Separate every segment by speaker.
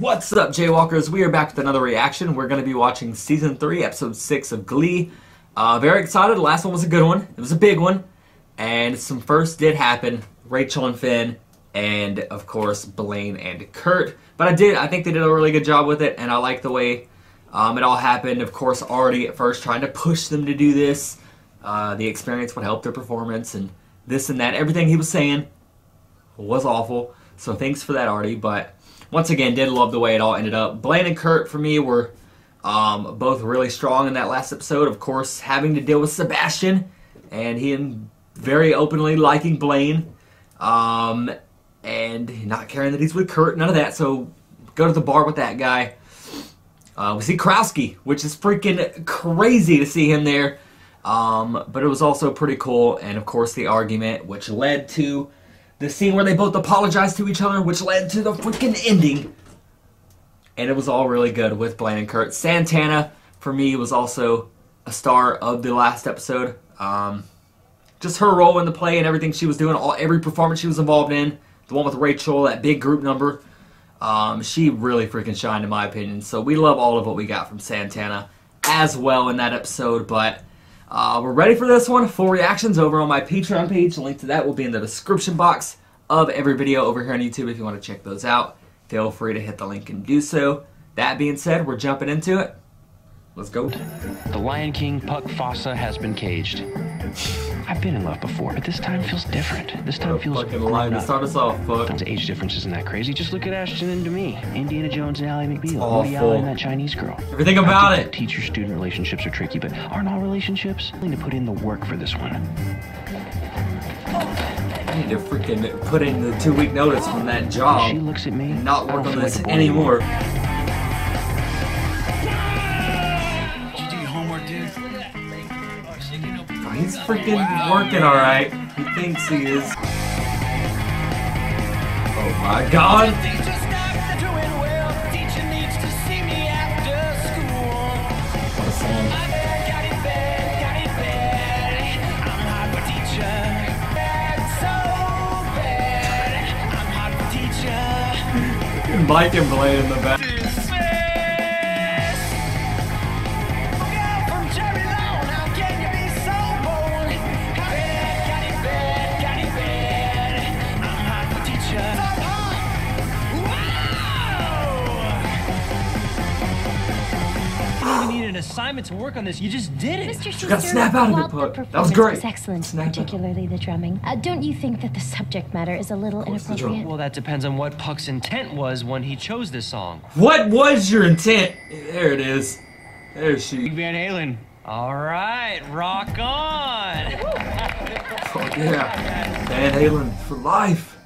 Speaker 1: What's up, Jaywalkers? We are back with another reaction. We're going to be watching season three, episode six of Glee. Uh, very excited. The last one was a good one. It was a big one, and some firsts did happen. Rachel and Finn, and of course Blaine and Kurt. But I did. I think they did a really good job with it, and I like the way um, it all happened. Of course, already at first trying to push them to do this. Uh, the experience would help their performance, and this and that. Everything he was saying was awful. So thanks for that, Artie. But once again, did love the way it all ended up. Blaine and Kurt for me were um, both really strong in that last episode. Of course, having to deal with Sebastian and him very openly liking Blaine, um, and not caring that he's with Kurt. None of that. So go to the bar with that guy. Uh, we see Karofsky, which is freaking crazy to see him there. Um, but it was also pretty cool, and of course the argument, which led to the scene where they both apologized to each other, which led to the freaking ending. And it was all really good with Blaine and Kurt. Santana, for me, was also a star of the last episode. Um, just her role in the play and everything she was doing, all every performance she was involved in, the one with Rachel, that big group number. Um, she really freaking shined, in my opinion. So we love all of what we got from Santana as well in that episode. But uh, we're ready for this one. Full reactions over on my Patreon page. The link to that will be in the description box of every video over here on YouTube if you want to check those out. Feel free to hit the link and do so. That being said, we're jumping into it. Let's go.
Speaker 2: The Lion King, Puck Fossa, has been caged. I've been in love before, but this time feels different. This time feels
Speaker 1: fucking line to start us off, fuck.
Speaker 2: Sometimes age difference isn't that crazy. Just look at Ashton and Demi, Indiana Jones and Ally McBeal. Woody Allen and that Chinese girl.
Speaker 1: Everything about it.
Speaker 2: Teacher-student relationships are tricky, but aren't all relationships? willing to put in the work for this one.
Speaker 1: I need to freaking put in the two week notice from that job.
Speaker 2: she looks at me.
Speaker 1: and not
Speaker 2: I
Speaker 1: work on this
Speaker 2: like a boy
Speaker 1: anymore. He's freaking working alright. He thinks he is. Oh my god.
Speaker 3: Teacher's not doing well. Teacher needs to see me after school.
Speaker 1: What a song.
Speaker 3: Got it bad, got it bad. I'm hot for teacher. Bad, so bad. I'm hot for teacher.
Speaker 1: Mike and Blaine in the back.
Speaker 4: Work on this. You just did it.
Speaker 5: Mr.
Speaker 1: gotta
Speaker 5: Schuester,
Speaker 1: snap out of it,
Speaker 5: while
Speaker 1: Puck. That was great.
Speaker 5: was excellent,
Speaker 1: Snap out.
Speaker 5: particularly the drumming. Uh, don't you think that the subject matter is a little
Speaker 1: course the drum.
Speaker 5: inappropriate?
Speaker 4: Well, that depends on what Puck's intent was when he chose this song.
Speaker 1: What was your intent? There it is. There she.
Speaker 4: Van Halen. All right, rock on.
Speaker 1: Oh yeah. Van Halen for life.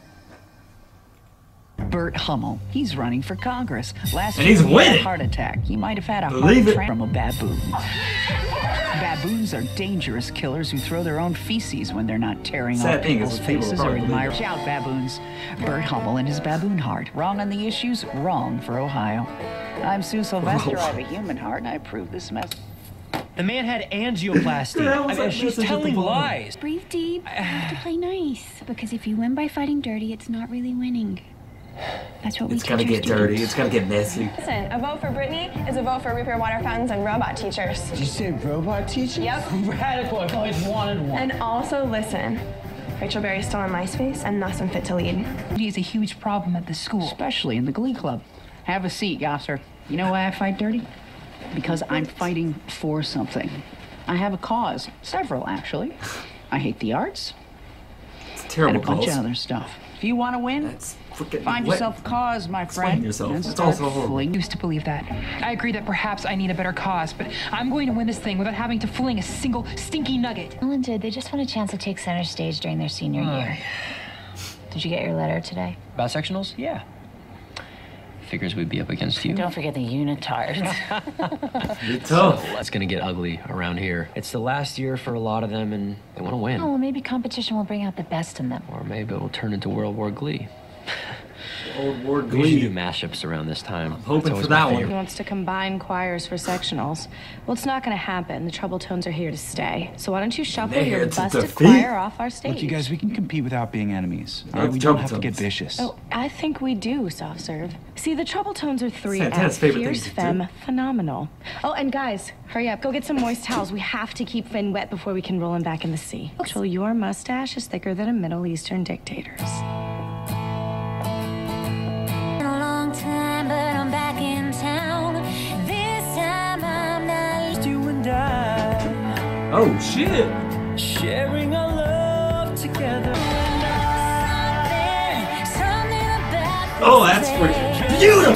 Speaker 6: Burt Hummel. He's running for Congress. Last
Speaker 1: And
Speaker 6: year
Speaker 1: he's
Speaker 6: he had a heart attack. He might have had a
Speaker 1: Believe
Speaker 6: heart
Speaker 1: it.
Speaker 6: attack from a baboon. Baboons are dangerous killers who throw their own feces when they're not tearing
Speaker 1: Sad
Speaker 6: off people's
Speaker 1: that people
Speaker 6: faces
Speaker 1: will
Speaker 6: or
Speaker 1: probably believe
Speaker 6: admire.
Speaker 1: it.
Speaker 6: Shout, baboons. Burt Hummel and his baboon heart. Wrong on the issues, wrong for Ohio. I'm Sue Sylvester. I have a human heart, and I approve this message.
Speaker 4: The man had angioplasty.
Speaker 1: The
Speaker 4: I mean, she's
Speaker 1: message at the
Speaker 4: telling lies.
Speaker 7: Breathe deep. You have to play nice. Because if you win by fighting dirty, it's not really winning. That's what we
Speaker 1: It's
Speaker 7: teach
Speaker 1: gonna
Speaker 7: our
Speaker 1: get dirty.
Speaker 7: students.
Speaker 1: It's gonna get messy.
Speaker 8: Listen, a vote for Brittany is a vote for repair water fountains and robot teachers.
Speaker 9: Did you say robot teachers?
Speaker 8: Yep.
Speaker 9: Radical. I've always wanted one.
Speaker 8: And also, listen, Rachel Berry's still on MySpace and thus unfit to lead.
Speaker 6: Dirty is a huge problem at the school, especially in the Glee Club. Have a seat, Gosser. You know why I fight dirty? Because I'm fighting for something. I have a cause, several actually. I hate the arts
Speaker 1: It's a
Speaker 6: and a bunch
Speaker 1: cause.
Speaker 6: of other stuff. If you want to win,
Speaker 1: That's freaking
Speaker 6: find
Speaker 1: what-
Speaker 6: yourself a cause, my friend.
Speaker 1: Explain
Speaker 6: friend.
Speaker 1: yourself.
Speaker 6: and
Speaker 1: That's also horrible.
Speaker 6: fling-
Speaker 10: used to believe that. I agree that perhaps I need a better cause, but I'm going to win this thing without having to fling a single stinky nugget.
Speaker 5: Ellen did. They just want a chance to take center stage during their senior oh, year. Did you get your letter today?
Speaker 4: About sectionals? Yeah. Figures we'd be up against you.
Speaker 6: Don't forget the unitards.
Speaker 1: It's tough.
Speaker 4: That's gonna get ugly around here. It's the last year for a lot of them, and they want to win.
Speaker 5: Oh, well, maybe competition will bring out the best in them.
Speaker 4: Or maybe it'll turn into World War Glee.
Speaker 1: Old Ward
Speaker 4: We should do mashups around this time.
Speaker 1: hoping
Speaker 4: That's always
Speaker 1: for that one.
Speaker 4: favorite.
Speaker 8: He wants to combine choirs for sectionals. Well, it's not going to happen. The Trouble Tones are here to stay. So why don't you shuffle
Speaker 1: They're
Speaker 8: your busted choir off our stage?
Speaker 11: Look, you guys, we can compete without being enemies. all right? We don't
Speaker 1: Trouble
Speaker 11: have to get vicious.
Speaker 8: Oh, I think we do, soft serve. See, the Trouble Tones are three
Speaker 1: Santana's
Speaker 8: F,
Speaker 1: favorite thing
Speaker 8: fierce,
Speaker 1: to
Speaker 8: femme, phenomenal. Oh, and guys, hurry up. Go get some moist towels. We have to keep Finn wet before we can roll him back in the sea. Till your mustache is thicker than a Middle Eastern dictator's.
Speaker 3: Oh,
Speaker 1: oh shit!
Speaker 3: sharing our love together.
Speaker 1: Oh, that's freaking beautiful.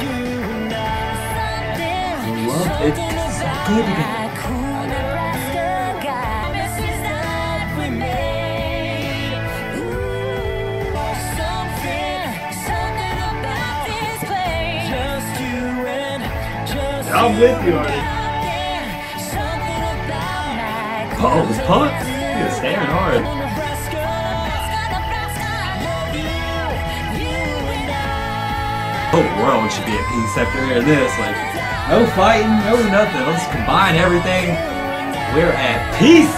Speaker 1: Love it. So good together.
Speaker 12: that cool Nebraska guy.
Speaker 1: Oh, this punt. He was staring hard. The whole world should be at peace after hearing this. Like, no fighting, no nothing. Let's combine everything. We're at peace.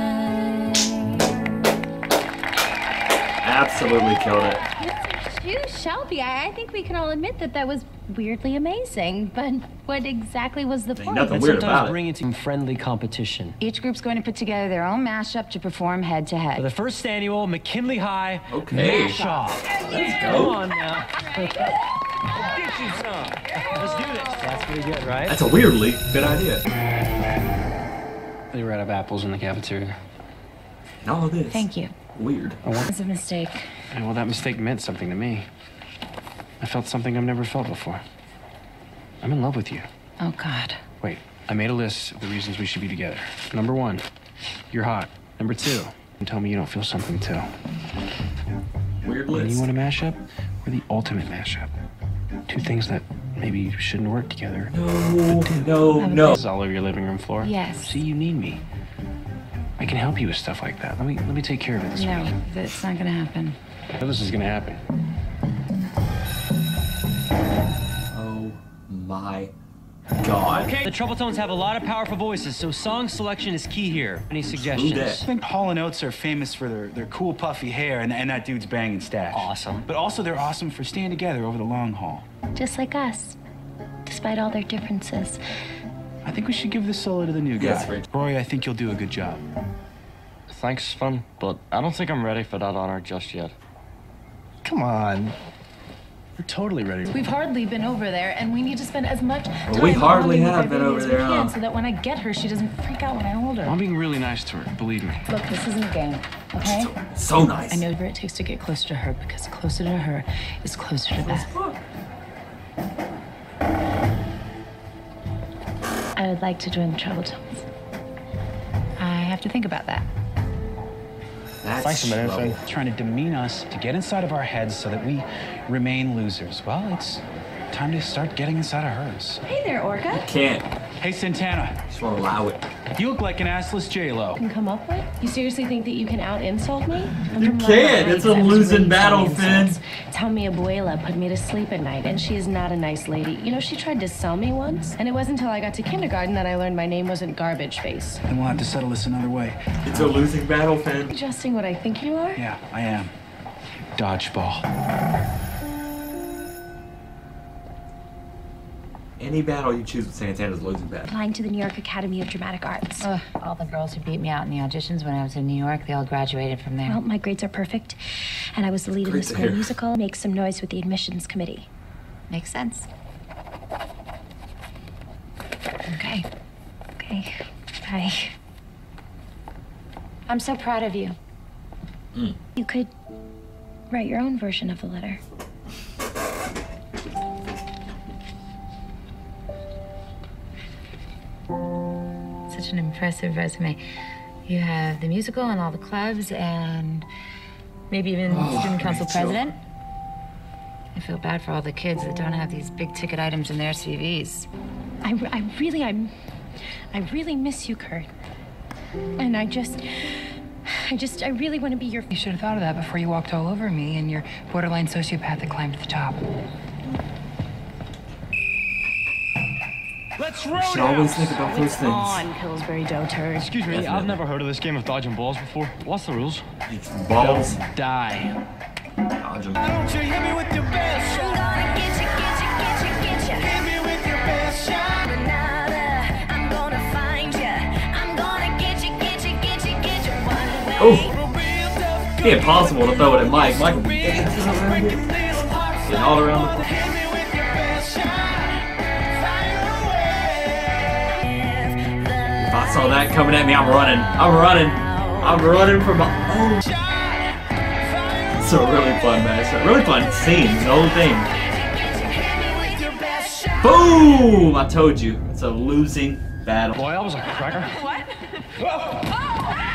Speaker 1: Absolutely killed it.
Speaker 13: You, Shelby, I, I think we can all admit that that was weirdly amazing. But what exactly was the point?
Speaker 1: nothing
Speaker 4: And
Speaker 1: weird
Speaker 4: sometimes
Speaker 1: about it.
Speaker 4: bring it to friendly competition.
Speaker 14: Each group's going to put together their own mashup to perform head to
Speaker 4: For
Speaker 14: head.
Speaker 4: the first annual McKinley High
Speaker 1: Okay.
Speaker 4: Mash Off.
Speaker 1: Let's
Speaker 4: Come
Speaker 1: go.
Speaker 4: on now. Get you some. Let's do this. That's pretty good, right?
Speaker 1: That's a weirdly good idea.
Speaker 2: They were out of apples in the cafeteria.
Speaker 1: And all of this.
Speaker 13: Thank you.
Speaker 1: Weird.
Speaker 2: I want,
Speaker 13: It was a mistake.
Speaker 2: and well, that mistake meant something to me. I felt something I've never felt before. I'm in love with you.
Speaker 14: Oh, God.
Speaker 2: Wait, I made a list of the reasons we should be together. Number one, you're hot. Number two, and tell me you don't feel something too.
Speaker 1: Weird
Speaker 2: And you
Speaker 1: list.
Speaker 2: want a mashup? We're the ultimate mashup. Two things that maybe shouldn't work together.
Speaker 1: No, no, no.
Speaker 2: This is all over your living room floor.
Speaker 13: Yes.
Speaker 2: See, you need me. I can help you with stuff like that. Let me let me take care of it this
Speaker 14: No,
Speaker 2: week.
Speaker 14: that's not going to happen.
Speaker 2: I know this is gonna happen.
Speaker 1: Oh my god.
Speaker 4: Okay. The Trouble Tones have a lot of powerful voices, so song selection is key here. Any
Speaker 1: Who
Speaker 4: suggestions?
Speaker 11: I think Hall and Oates are famous for their, their cool puffy hair and, and that dude's banging stash.
Speaker 4: Awesome.
Speaker 11: But also they're awesome for staying together over the long haul.
Speaker 13: Just like us, despite all their differences.
Speaker 11: I think we should give this solo to the new guy.
Speaker 1: Yes, Rich.
Speaker 11: Roy, I think you'll do a good job.
Speaker 15: Thanks, Fun, but I don't think I'm ready for that honor just yet.
Speaker 16: Come on. We're totally ready.
Speaker 17: We've hardly been over there, and we need to spend as much time
Speaker 1: we hardly
Speaker 17: with
Speaker 1: have been over
Speaker 17: as
Speaker 1: there,
Speaker 17: we can, so that when I get her, she doesn't freak out when I hold her.
Speaker 2: I'm being really nice to her, believe me.
Speaker 17: Look, this isn't a game, okay?
Speaker 1: So nice.
Speaker 17: I know what it takes to get closer to her because closer to her is closer to that.
Speaker 13: I would like to join the Trouble Tones.
Speaker 14: I have to think about that.
Speaker 1: That's
Speaker 11: Thanks a minute,
Speaker 1: trouble.
Speaker 11: Trying to demean us, to get inside of our heads so that we remain losers. Well, it's time to start getting inside of hers.
Speaker 8: Hey there, Orca.
Speaker 1: Can't.
Speaker 11: Hey, Santana.
Speaker 1: Just won't allow it.
Speaker 11: You look like an assless J-Lo.
Speaker 8: Can come up with? You seriously think that you can out insult me? I'm
Speaker 1: You
Speaker 8: from
Speaker 1: can't. It's a
Speaker 8: Heights. I was
Speaker 1: losing battle, Finn.
Speaker 8: Tell me abuela put me to sleep at night, and she is not a nice lady. You know, she tried to sell me once, and it wasn't until I got to kindergarten that I learned my name wasn't Garbage Face.
Speaker 11: Then we'll have to settle this another way.
Speaker 1: It's a losing battle, Finn.
Speaker 8: Adjusting what I think you are?
Speaker 11: Yeah, I am. Dodgeball.
Speaker 1: Any battle you choose with Santana's losing battle.
Speaker 13: Applying to the New York Academy of Dramatic Arts.
Speaker 14: Ugh, all the girls who beat me out in the auditions when I was in New York, they all graduated from there.
Speaker 13: Well, my grades are perfect, and I was the lead of
Speaker 14: Great
Speaker 13: the school
Speaker 14: hear.
Speaker 13: musical. Make some noise with the admissions committee.
Speaker 14: Makes sense.
Speaker 13: Okay. Okay. Bye. I'm so proud of you. Mm. You could write your own version of the letter.
Speaker 14: Such an impressive resume. You have the musical and all the clubs, and maybe even
Speaker 13: Oh,
Speaker 14: student council
Speaker 13: Rachel.
Speaker 14: president. I feel bad for all the kids that don't have these big ticket items in their CVs.
Speaker 13: I, I really, I'm, I really miss you, Kurt. And I just,
Speaker 7: I just, I really want to be your.
Speaker 10: You should have thought of that before you walked all over me and your borderline sociopath that climbed to the top.
Speaker 11: Let's
Speaker 1: You should always think about those things.
Speaker 8: On Pillsbury Dough.
Speaker 18: Excuse me, I've never heard of this game of dodging balls before. What's the rules?
Speaker 1: Balls.
Speaker 18: Don't die.
Speaker 1: Dodge 'em.
Speaker 3: Don't you hit me with your best shot? I'm gonna get you, get you, get you, get you. Hit me with your best shot.
Speaker 12: I'm gonna find you. I'm gonna get you, get you, get you, get you one oh. way.
Speaker 1: Oh. It'd be impossible to throw it at Mike. Mike would be dancing around it. All around the saw that coming at me, I'm running. I'm running. I'm running from my. Oh. It's a really fun match. Really fun scene. The whole thing. Boom! I told you. It's a losing battle.
Speaker 18: Boy, that was a cracker.
Speaker 10: What? Oh.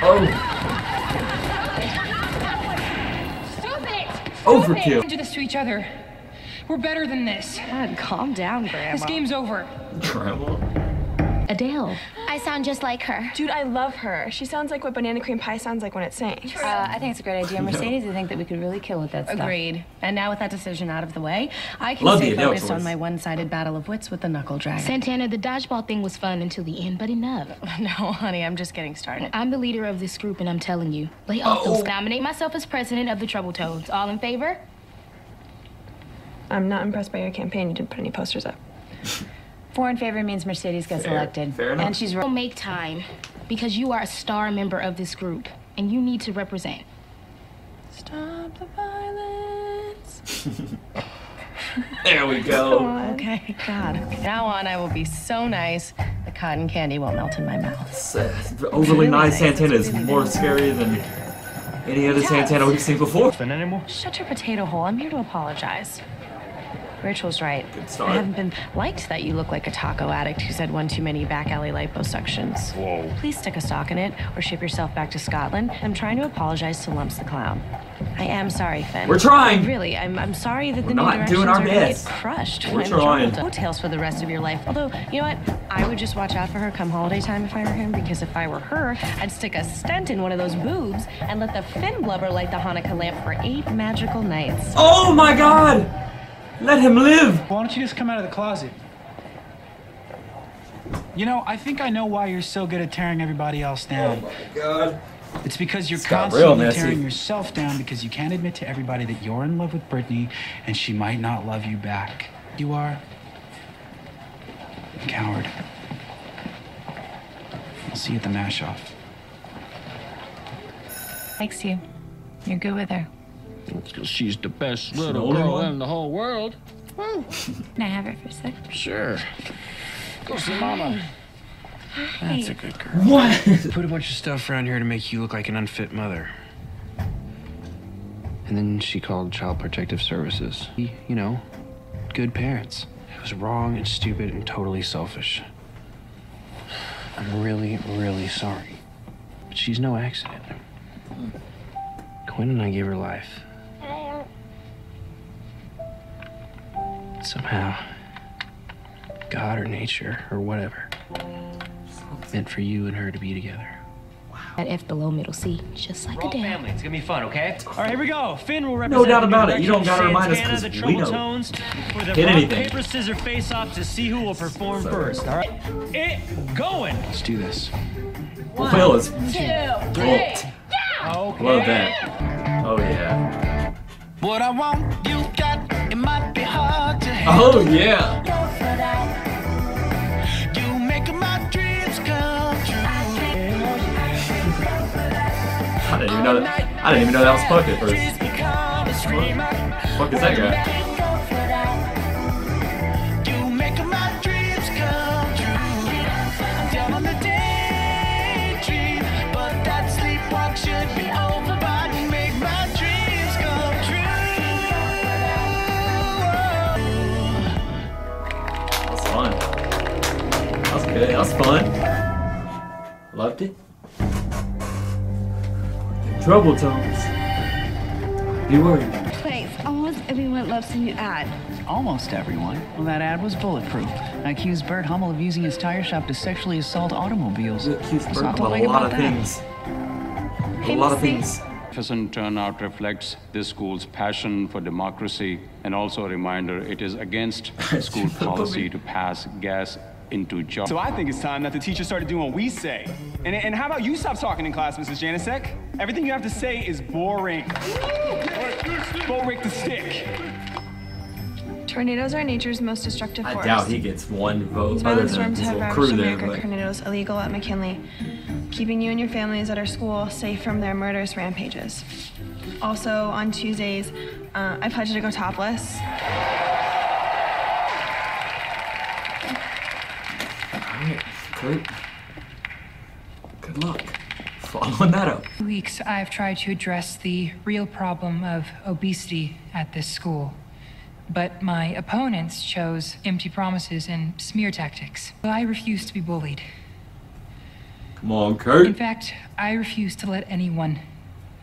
Speaker 1: oh.
Speaker 10: Stop it!
Speaker 1: Overkill.
Speaker 10: Stop it! Don't do this to each other. We're better than this.
Speaker 8: God, calm down, Grandma.
Speaker 10: This game's over.
Speaker 7: Adele.
Speaker 5: I sound just like her.
Speaker 8: Dude, I love her. She sounds like what banana cream pie sounds like when it sings.
Speaker 14: Uh, I think it's a great idea, Mercedes. I think that we could really kill with that stuff.
Speaker 8: Agreed. And now with that decision out of the way, I can
Speaker 1: Love
Speaker 8: stay
Speaker 1: the Adele
Speaker 8: focused on my one-sided battle of wits with the knuckle dragon.
Speaker 5: Santana, the dodgeball thing was fun until the end, but enough.
Speaker 8: no, honey, I'm just getting started.
Speaker 5: I'm the leader of this group, and I'm telling you, lay off those. Nominate myself as president of the Trouble Toads. All in favor?
Speaker 8: I'm not impressed by your campaign. You didn't put any posters up.
Speaker 14: Four in favor means Mercedes gets
Speaker 5: Fair-
Speaker 14: elected.
Speaker 5: fair
Speaker 14: and
Speaker 5: enough.
Speaker 14: she's
Speaker 5: Don't make time because you are a star member of this group, and you need to represent.
Speaker 8: Stop the violence.
Speaker 1: There we go.
Speaker 8: Okay, God. From Now on, I will be so nice. The cotton candy won't melt in my mouth.
Speaker 1: The uh, overly nice Santana is more scary than any other Santana we've seen before.
Speaker 8: Shut your potato hole. I'm here to apologize. Rachel's right.
Speaker 1: start.
Speaker 8: I haven't been liked that you look like a taco addict who's had one too many back alley liposuctions.
Speaker 18: Whoa.
Speaker 8: Please stick a stock in it or ship yourself back to Scotland. I'm trying to apologize to Lumps the Clown. I am sorry, Finn.
Speaker 1: We're trying.
Speaker 8: Really, I'm, I'm sorry that
Speaker 1: We're
Speaker 8: the new directions
Speaker 1: doing our
Speaker 8: are gonna get
Speaker 1: best.
Speaker 8: crushed.
Speaker 1: We're trying.
Speaker 8: Hotels for the rest of your life. Although, you know what? I would just watch out for her come holiday time if I were him, because if I were her, I'd stick a stent in one of those boobs and let the Finn blubber light the Hanukkah lamp for eight magical nights.
Speaker 1: Oh my god! Let him live!
Speaker 11: Why don't you just come out of the closet? You know, I think I know why you're so good at tearing everybody else oh down.
Speaker 1: Oh my god.
Speaker 11: It's because you're
Speaker 1: It's got real
Speaker 11: constantly tearing yourself down because you can't admit to everybody that you're in love with Brittany and she might not love you back. You are a coward. I'll see you at the mash off.
Speaker 14: Likes you. You're good with her.
Speaker 18: It's 'cause she's the best
Speaker 1: the
Speaker 18: little
Speaker 1: only
Speaker 18: girl
Speaker 1: one?
Speaker 18: in the whole world.
Speaker 14: Can I have her for a sec?
Speaker 18: Sure. Go see mama. Hi.
Speaker 11: That's a good girl.
Speaker 1: What?
Speaker 19: Put a bunch of stuff around here to make you look like an unfit mother. And then she called Child Protective Services. You know, good parents. It was wrong and stupid and totally selfish. I'm really, really sorry. But she's no accident. Quinn and I gave her life. Somehow, God or nature or whatever meant for you and her to be together. Wow.
Speaker 5: At F below middle C, just like
Speaker 4: We're all
Speaker 5: Adele.
Speaker 4: family. It's gonna be fun, okay?
Speaker 20: All right, here we go. Finn will represent.
Speaker 1: No
Speaker 20: represent
Speaker 1: doubt about it. You don't gotta
Speaker 20: of
Speaker 1: remind us
Speaker 20: Santana,
Speaker 1: 'cause
Speaker 20: the
Speaker 1: we
Speaker 20: Trouble
Speaker 1: know.
Speaker 20: Tones for the
Speaker 1: Hit anything.
Speaker 20: paper, scissors face off to see who will perform first. All right, it going.
Speaker 19: Let's do this.
Speaker 1: Will is
Speaker 20: two,
Speaker 1: whooped.
Speaker 20: Okay.
Speaker 1: Love that. Oh yeah.
Speaker 3: What I want, you got. It might be hard to handle.
Speaker 1: Oh yeah.
Speaker 3: You make my dreams come true.
Speaker 1: I didn't even know that. I didn't even know that was Puck at first. Fuck is that guy? Good. That was fun. Loved it. Trouble tones. Be worried.
Speaker 21: Place. Almost everyone loves a new ad.
Speaker 6: Almost everyone. Well, that ad was bulletproof. I accused Burt Hummel of using his tire shop to sexually assault automobiles.
Speaker 1: You accused
Speaker 6: Let's
Speaker 1: Burt
Speaker 6: not
Speaker 1: about a lot of
Speaker 6: that.
Speaker 1: things. a lot of things.
Speaker 22: Magnificent turnout reflects this school's passion for democracy and also a reminder it is against school policy to pass gas into jobs.
Speaker 23: So I think it's time that the teachers started doing what we say. And, and how about you stop talking in class, Mrs. Janicek? Everything you have to say is boring. Bo Rick the stick.
Speaker 24: Tornadoes are nature's most destructive
Speaker 1: I
Speaker 24: force.
Speaker 1: doubt he gets one vote
Speaker 24: These
Speaker 1: other
Speaker 24: violent
Speaker 1: than
Speaker 24: storms
Speaker 1: his
Speaker 24: have
Speaker 1: little
Speaker 24: ravaged
Speaker 1: crew there.
Speaker 24: America.
Speaker 1: But
Speaker 24: Tornadoes illegal at McKinley, keeping you and your families at our school safe from their murderous rampages. Also, on Tuesdays, uh, I pledge you to go topless.
Speaker 1: Alright, Kurt. Good luck. Following that up.
Speaker 10: For weeks, I've tried to address the real problem of obesity at this school. But my opponents chose empty promises and smear tactics. I refuse to be bullied.
Speaker 1: Come on, Kurt.
Speaker 10: In fact, I refuse to let anyone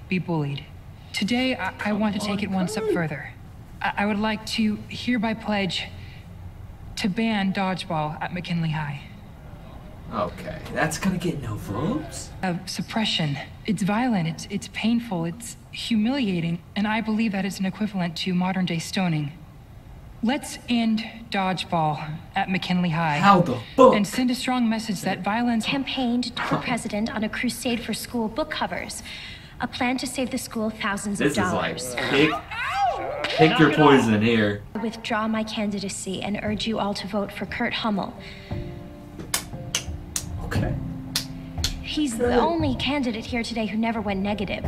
Speaker 10: be bullied. Today, I, I want to take it one step further. I, I would like to hereby pledge to ban dodgeball at McKinley High.
Speaker 1: Okay, that's gonna get no votes.
Speaker 10: Of suppression. It's violent, it's, it's painful, it's humiliating, and I believe that it's an equivalent to modern day stoning. Let's end dodgeball at McKinley High.
Speaker 1: How the fuck?
Speaker 10: And send a strong message that violence.
Speaker 13: Campaigned for president on a crusade for school book covers. A plan to save the school thousands
Speaker 1: This
Speaker 13: of
Speaker 1: is like
Speaker 13: dollars.
Speaker 1: pick, pick your poison here.
Speaker 13: I withdraw my candidacy and urge you all to vote for Kurt Hummel.
Speaker 1: Okay.
Speaker 13: He's the only candidate here today who never went negative.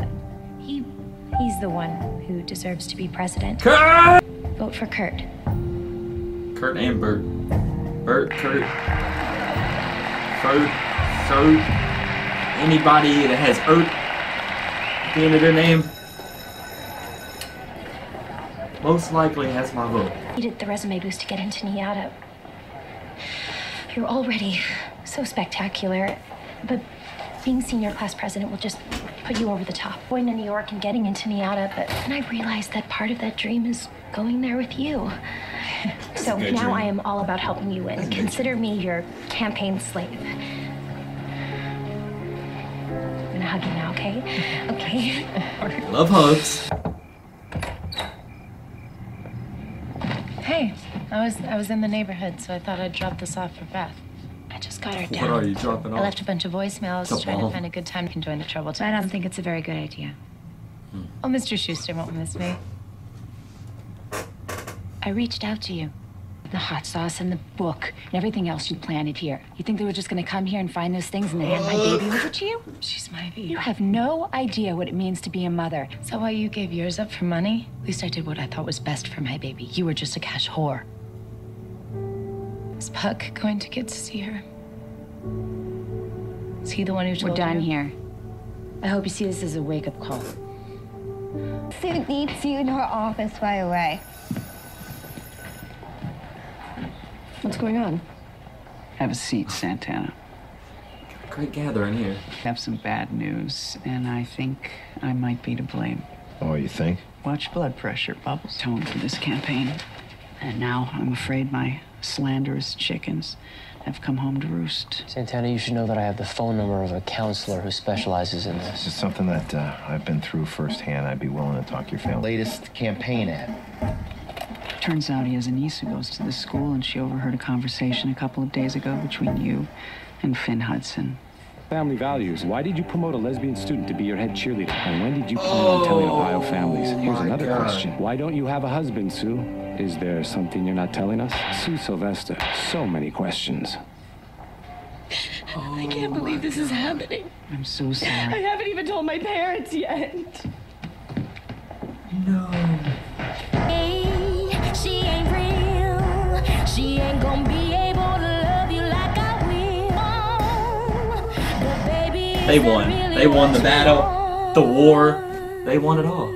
Speaker 13: He he's the one who deserves to be president.
Speaker 1: Kurt!
Speaker 13: Vote for Kurt.
Speaker 1: Kurt and Burt. Burt, Kurt. Kurt, Kurt. Anybody that has Ert at the end of their name most likely has my vote.
Speaker 13: Needed the resume boost to get into NYADA. You're already so spectacular, but being senior class president will just put you over the top. Going to New York and getting into NYADA, but then I realized that part of that dream is going there with you. So now
Speaker 25: dream.
Speaker 13: I am all about helping you win. Consider me your campaign slave. I'm gonna hug you now, okay? Okay.
Speaker 1: Love hugs.
Speaker 14: Hey, I was I was in the neighborhood, so I thought I'd drop this off for Beth. I just got her
Speaker 1: What
Speaker 14: down.
Speaker 1: are you dropping
Speaker 14: I left a bunch of voicemails
Speaker 1: The
Speaker 14: trying to find a good time to join the trouble.
Speaker 5: I don't think it's a very good idea. Hmm.
Speaker 14: Oh, Mr. Schuester won't miss me.
Speaker 5: I reached out to you. The hot sauce and the book and everything else you planted here. You think they were just gonna come here and find those things and then hand my baby over to you?
Speaker 14: She's my baby.
Speaker 5: You have no idea what it means to be a mother.
Speaker 14: Is that why you gave yours up for money? At least I did what I thought was best for my baby. You were just a cash whore. Is Puck going to get to see her? Is he the one who told We're
Speaker 5: done
Speaker 14: you?
Speaker 5: here. I hope you see this as a wake-up call.
Speaker 21: Sue needs you in her office right away.
Speaker 6: What's going on? Have a seat, Santana.
Speaker 1: Great gathering here.
Speaker 6: I Have some bad news, and I think I might be to blame.
Speaker 26: Oh, you think?
Speaker 6: Watch blood pressure bubbles tone for this campaign. And now I'm afraid my slanderous chickens have come home to roost.
Speaker 4: Santana, you should know that I have the phone number of a counselor who specializes in
Speaker 26: This
Speaker 4: this.
Speaker 26: is something that uh, I've been through firsthand. I'd be willing to talk to your family. Latest campaign ad.
Speaker 6: Turns out he has a niece who goes to this school, and she overheard a conversation a couple of days ago between you and Finn Hudson.
Speaker 16: Family values. Why did you promote a lesbian student to be your head cheerleader? And when did you plan on telling Ohio families? Here's another
Speaker 1: God.
Speaker 16: question. Why don't you have a husband, Sue? Is there something you're not telling us? Sue Sylvester. So many questions.
Speaker 8: I can't believe this is happening.
Speaker 6: I'm so sorry.
Speaker 8: I haven't even told my parents yet. No.
Speaker 12: Hey, she ain't real. She ain't gonna be able to love you like I will. But baby,
Speaker 1: They won. They won the battle, the war. They won it all.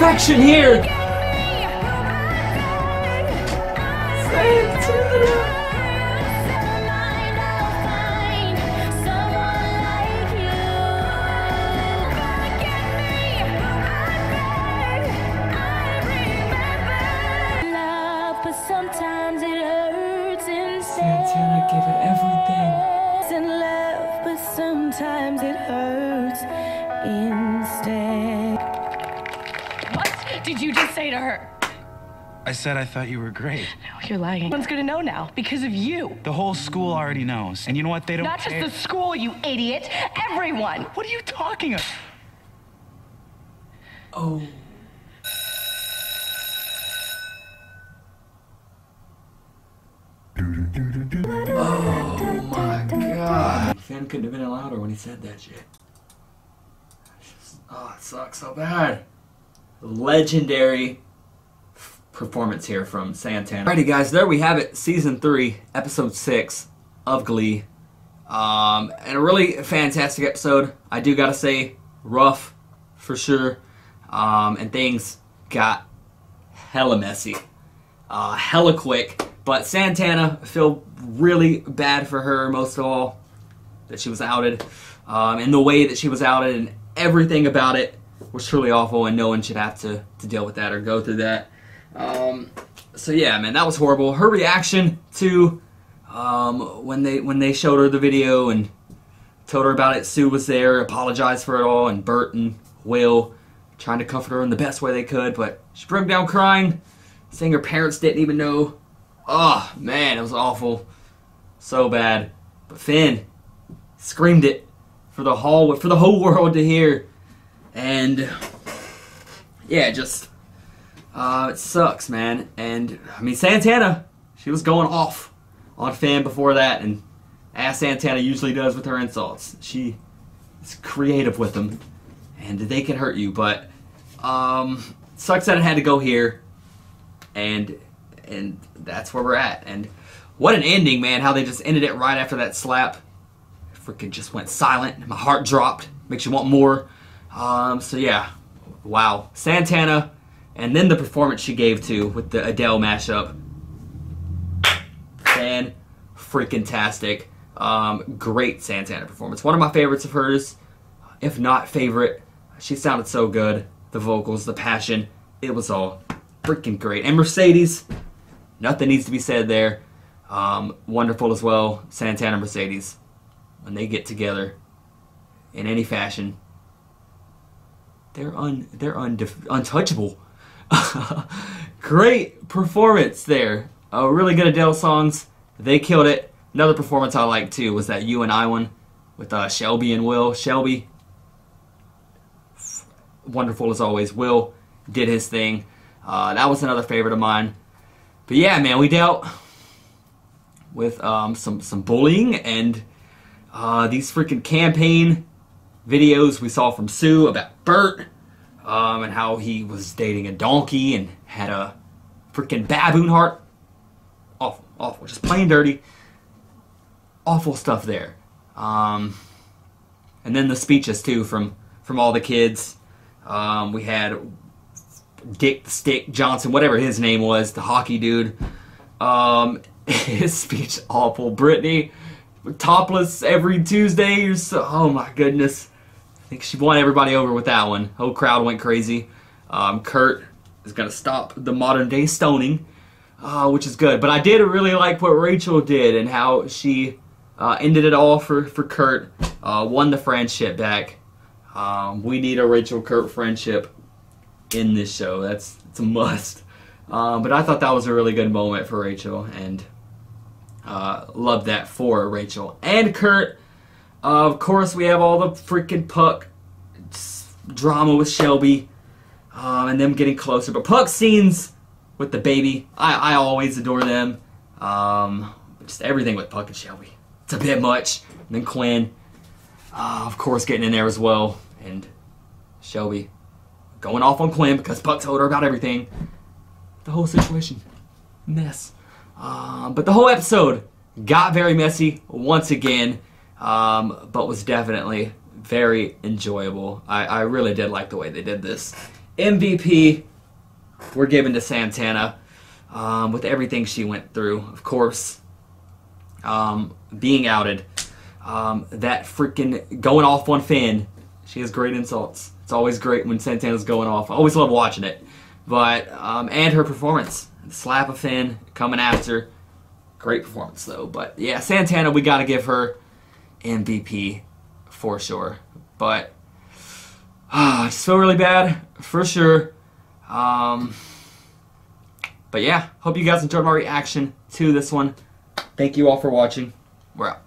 Speaker 1: Perfection here.
Speaker 11: Said I thought you were great.
Speaker 8: No, you're lying. Everyone's gonna know now because of you.
Speaker 11: The whole school already knows. And you know what? They don't
Speaker 8: Not just
Speaker 11: care.
Speaker 8: the school, you idiot. Everyone.
Speaker 11: What are you talking about?
Speaker 1: Oh. Oh my god. Finn couldn't have been louder when he said that shit. It's just- oh, it sucks so bad. Legendary f- performance here from Santana. Alrighty, guys, there we have it. Season 3, Episode 6 of Glee. Um, and a really fantastic episode. I do gotta say, rough for sure. Um, and things got hella messy, uh, hella quick. But Santana, feel really bad for her most of all that she was outed, um, and the way that she was outed, and everything about it was truly awful, and no one should have to, to deal with that or go through that. Um, so yeah, man, that was horrible. Her reaction to um, when they when they showed her the video and told her about it, Sue was there, apologized for it all, and Burt and Will trying to comfort her in the best way they could, but she broke down crying, saying her parents didn't even know. Oh man, it was awful, so bad. But Finn screamed it for the whole for the whole world to hear, and yeah, just uh, it sucks, man. And I mean Santana, she was going off on Finn before that, and as Santana usually does with her insults, she is creative with them, and they can hurt you. But um, sucks that it had to go here, and and that's where we're at. And what an ending, man! How they just ended it right after that slap. Freaking just went silent. My heart dropped. Makes you want more. Um, so yeah, wow, Santana, and then the performance she gave to with the Adele mashup. Fan freaking tastic. Um, great Santana performance. One of my favorites of hers, if not favorite. She sounded so good. The vocals, the passion, it was all freaking great. And Mercedes, nothing needs to be said there. Um, wonderful as well. Santana Mercedes, when they get together in any fashion, they're un they're untouchable. Great performance there. Uh, really good Adele songs. They killed it. Another performance I liked too was that You and I one with uh, Shelby and Will. Shelby, wonderful as always. Will did his thing. Uh, that was another favorite of mine. But yeah, man, we dealt with um, some some bullying and uh, these freaking campaign videos we saw from Sue about Burt um, and how he was dating a donkey and had a freaking baboon heart. Awful, awful, just plain dirty. Awful stuff there. Um, and then the speeches too from from all the kids. Um, we had Dick the Stick Johnson, whatever his name was, the hockey dude. Um, his speech awful. Brittany topless every Tuesday. So, oh my goodness. Think she won everybody over with that one. Whole crowd went crazy. Um, Kurt is gonna stop the modern day stoning, uh, which is good. But I did really like what Rachel did and how she uh, ended it all for for Kurt. Uh, won the friendship back. Um, we need a Rachel Kurt friendship in this show. That's it's a must. Um, but I thought that was a really good moment for Rachel and uh, loved that for Rachel and Kurt. Of course, we have all the freaking Puck drama with Shelby um, and them getting closer. But Puck scenes with the baby, I, I always adore them. Um, just everything with Puck and Shelby. It's a bit much. And then Quinn, uh, of course, getting in there as well. And Shelby going off on Quinn because Puck told her about everything. The whole situation. Mess. Um, but the whole episode got very messy once again. Um, but was definitely very enjoyable. I, I really did like the way they did this. MVP, we're giving to Santana um, with everything she went through. Of course, um, being outed, um, that freaking going off on Finn. She has great insults. It's always great when Santana's going off. I always love watching it. But um, and her performance, slap of Finn coming after, great performance though. But yeah, Santana, we got to give her MVP for sure. But ah, I just feel really bad for sure. Um, but yeah, hope you guys enjoyed my reaction to this one. Thank you all for watching. We're out.